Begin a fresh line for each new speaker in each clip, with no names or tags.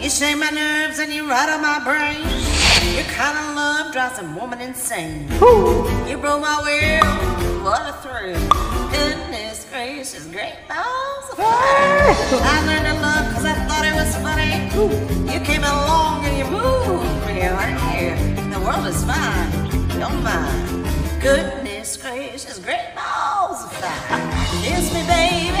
You shake my nerves and you rattle my brain. Your kind of love drives a woman insane. You broke my will, what a thrill. Goodness gracious, great balls of fire. I learned to love cause I thought it was funny. You came along and you moved me right here. The world is fine, don't mind. Goodness gracious, great balls of fire. Kiss me, baby.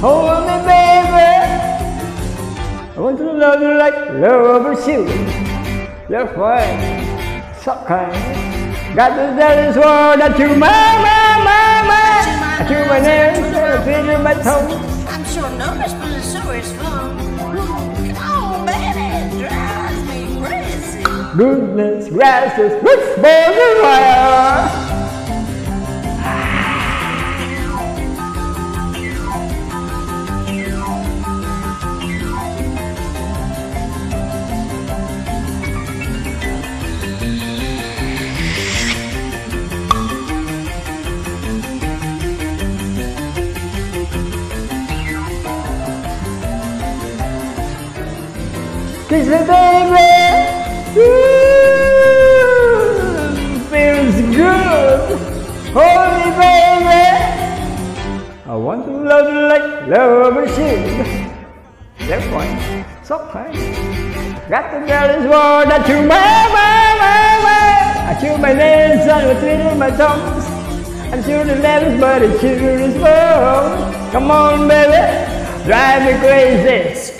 Hold me, baby. I want to love you like love you. Love way, so kind. Got to tell this world that you my, my, my, my. You my name, I feel my toes.
I'm sure nervous, but it's so is fun. On, baby, it drives me crazy.
Goodness gracious, which boy is Kiss me, baby. Feels good. Hold me, baby. I want to love you like love a sheep. That's right. So fine. Got the tell this world that you my, my, my, my. I chew my nails and between my thumbs. I'm sure the left, but it sure is wrong. Come on, baby. Drive me crazy.